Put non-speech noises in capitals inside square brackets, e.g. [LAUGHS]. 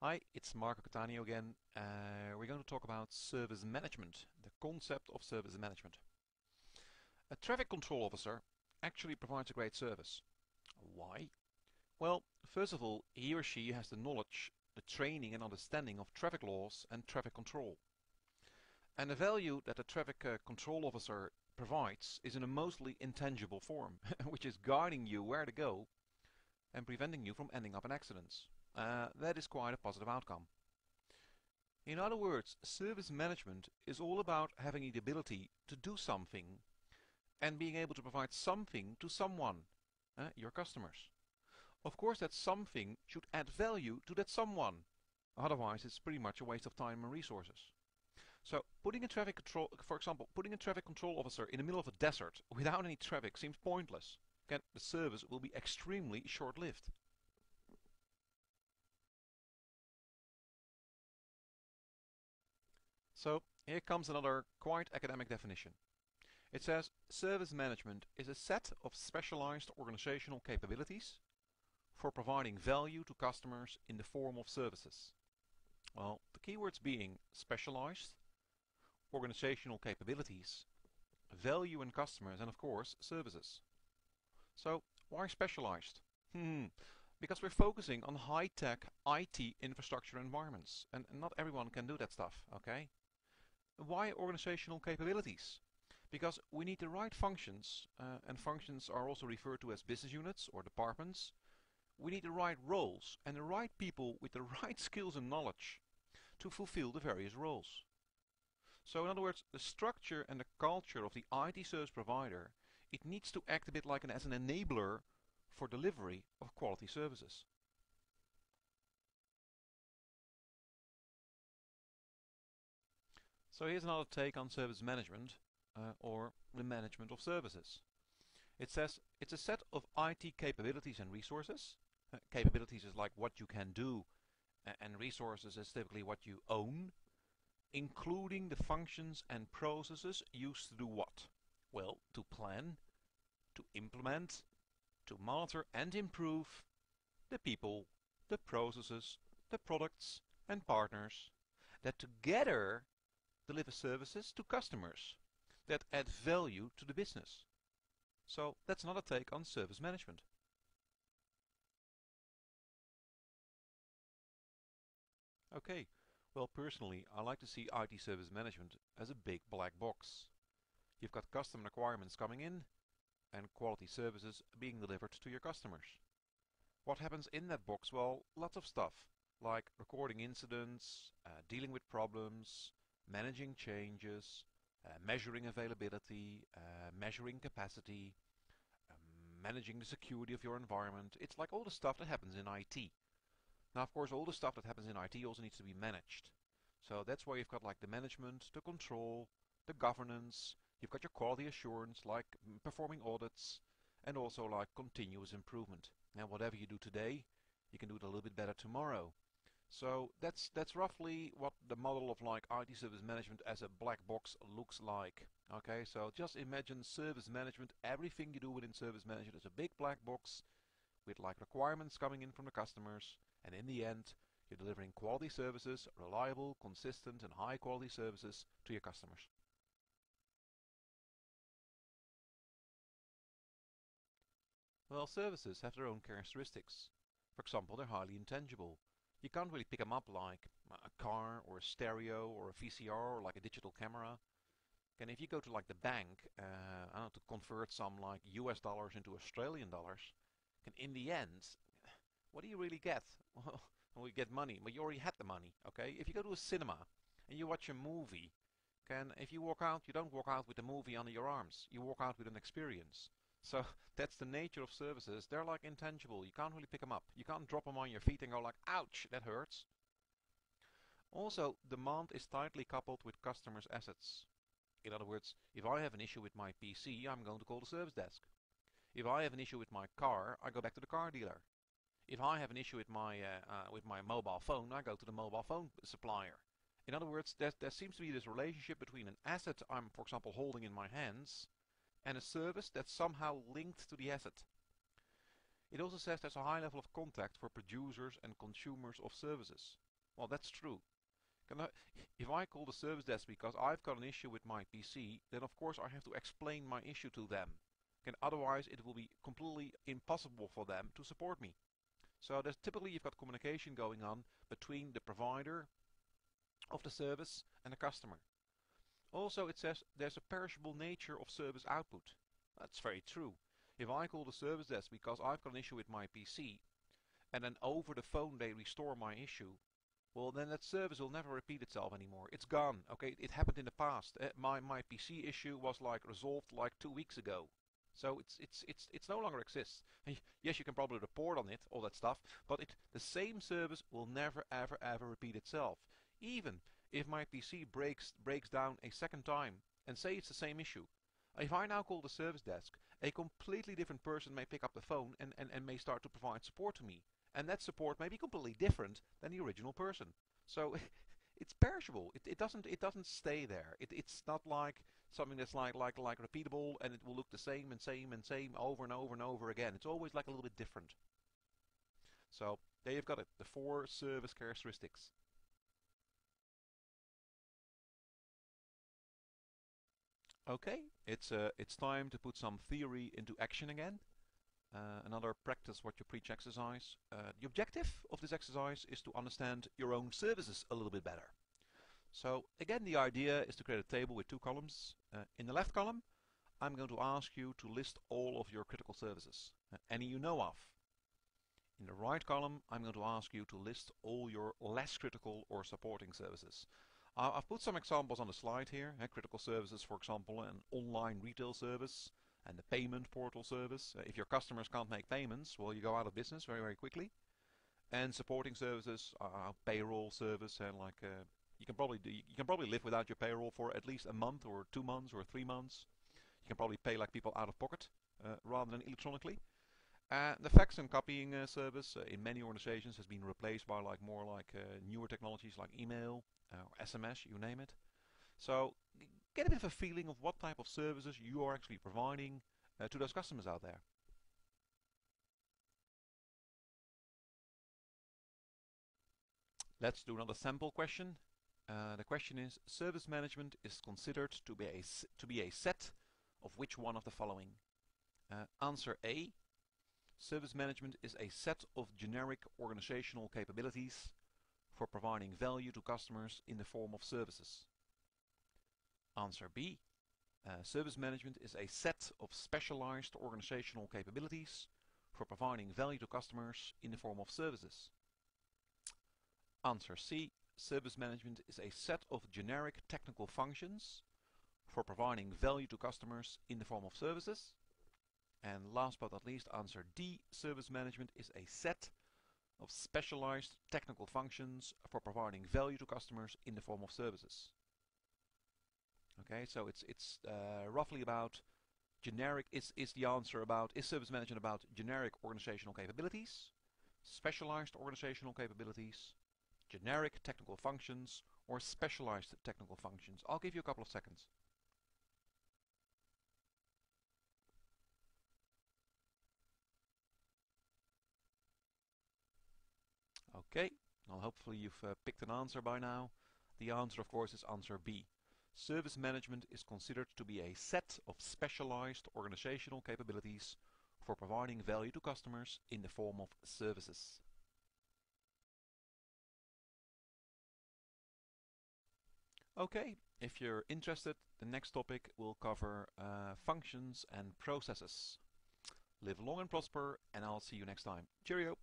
Hi, it's Marco Cattaneo again. Uh, we're going to talk about service management, the concept of service management. A traffic control officer actually provides a great service. Why? Well, first of all, he or she has the knowledge, the training and understanding of traffic laws and traffic control. And the value that a traffic uh, control officer provides is in a mostly intangible form, [LAUGHS] which is guiding you where to go and preventing you from ending up in accidents. Uh, that is quite a positive outcome. In other words, service management is all about having the ability to do something and being able to provide something to someone, uh, your customers. Of course that something should add value to that someone, otherwise it's pretty much a waste of time and resources. So putting a traffic control, for example, putting a traffic control officer in the middle of a desert [LAUGHS] without any traffic seems pointless. Again, the service will be extremely short-lived. So here comes another quite academic definition. It says service management is a set of specialized organizational capabilities for providing value to customers in the form of services. Well, the keywords being specialized, organizational capabilities, value in customers and of course services. So why specialized? Hmm, because we're focusing on high-tech IT infrastructure environments and not everyone can do that stuff, okay? Why organizational capabilities? Because we need the right functions, uh, and functions are also referred to as business units or departments. We need the right roles and the right people with the [LAUGHS] right skills and knowledge to fulfill the various roles. So in other words, the structure and the culture of the IT service provider, it needs to act a bit like an, as an enabler for delivery of quality services. So here's another take on service management uh, or the management of services. It says it's a set of IT capabilities and resources. Uh, capabilities is like what you can do and resources is typically what you own, including the functions and processes used to do what? Well, to plan, to implement, to monitor and improve the people, the processes, the products and partners that together deliver services to customers that add value to the business. So that's another take on service management. Okay, well personally I like to see IT service management as a big black box. You've got customer requirements coming in and quality services being delivered to your customers. What happens in that box? Well, lots of stuff like recording incidents, uh, dealing with problems, managing changes, uh, measuring availability, uh, measuring capacity, um, managing the security of your environment. It's like all the stuff that happens in IT. Now of course all the stuff that happens in IT also needs to be managed. So that's why you've got like the management, the control, the governance, you've got your quality assurance like performing audits and also like continuous improvement. Now whatever you do today, you can do it a little bit better tomorrow. So that's that's roughly what the model of like IT service management as a black box looks like. Okay, so just imagine service management, everything you do within service management is a big black box with like requirements coming in from the customers and in the end you're delivering quality services, reliable, consistent and high quality services to your customers. Well, services have their own characteristics. For example, they're highly intangible you can't really pick them up like a car or a stereo or a VCR or like a digital camera. And if you go to like the bank, uh, I don't know, to convert some like US dollars into Australian dollars, and in the end, what do you really get? [LAUGHS] Well, we get money, but you already had the money, okay? If you go to a cinema and you watch a movie, can if you walk out, you don't walk out with the movie under your arms. You walk out with an experience. So [LAUGHS] that's the nature of services. They're like intangible. You can't really pick them up. You can't drop them on your feet and go like, ouch, that hurts. Also, demand is tightly coupled with customers' assets. In other words, if I have an issue with my PC, I'm going to call the service desk. If I have an issue with my car, I go back to the car dealer. If I have an issue with my uh, uh, with my mobile phone, I go to the mobile phone supplier. In other words, there, there seems to be this relationship between an asset I'm, for example, holding in my hands and a service that's somehow linked to the asset. It also says there's a high level of contact for producers and consumers of services. Well, that's true. I, if I call the service desk because I've got an issue with my PC, then of course I have to explain my issue to them. And otherwise it will be completely impossible for them to support me. So there's typically you've got communication going on between the provider of the service and the customer. Also it says there's a perishable nature of service output. That's very true. If I call the service desk because I've got an issue with my PC and then over the phone they restore my issue, well then that service will never repeat itself anymore. It's gone. Okay, it happened in the past. Uh, my my PC issue was like resolved like two weeks ago. So it's it's it's it's no longer exists. And [LAUGHS] yes, you can probably report on it, all that stuff, but it the same service will never ever ever repeat itself. Even if my PC breaks breaks down a second time and say it's the same issue. If I now call the service desk, a completely different person may pick up the phone and, and, and may start to provide support to me and that support may be completely different than the original person. So [LAUGHS] it's perishable. It, it doesn't it doesn't stay there. It, it's not like something that's like like like repeatable and it will look the same and same and same over and over and over again. It's always like a little bit different. So there you've got it, the four service characteristics. Okay, it's uh, it's time to put some theory into action again. Uh, another practice what you preach exercise. Uh, the objective of this exercise is to understand your own services a little bit better. So again the idea is to create a table with two columns. Uh, in the left column I'm going to ask you to list all of your critical services, uh, any you know of. In the right column I'm going to ask you to list all your less critical or supporting services. I've put some examples on the slide here. Uh, critical services for example an online retail service, and the payment portal service. Uh, if your customers can't make payments, well, you go out of business very, very quickly. And supporting services, uh, payroll service, and like uh, you can probably do, you can probably live without your payroll for at least a month or two months or three months. You can probably pay like people out of pocket uh, rather than electronically. Uh, the fax and copying uh, service uh, in many organizations has been replaced by like more like newer technologies like email or SMS, you name it. So get a bit of a feeling of what type of services you are actually providing uh, to those customers out there. Let's do another sample question. Uh, the question is, service management is considered to be a, to be a set of which one of the following? Uh, answer A. Service management is a set of generic organizational capabilities for providing value to customers in the form of services. Answer B. Uh, service management is a set of specialized organizational capabilities for providing value to customers in the form of services. Answer C. Service management is a set of generic technical functions for providing value to customers in the form of services. And last but not least, answer D. Service management is a set of specialized technical functions for providing value to customers in the form of services. Okay, so it's it's uh, roughly about generic is is the answer about is service management about generic organizational capabilities, specialized organizational capabilities, generic technical functions, or specialized technical functions. I'll give you a couple of seconds. Okay, well hopefully you've uh, picked an answer by now. The answer of course is answer B. Service management is considered to be a set of specialized organizational capabilities for providing value to customers in the form of services. Okay, if you're interested, the next topic will cover uh, functions and processes. Live long and prosper, and I'll see you next time. Cheerio!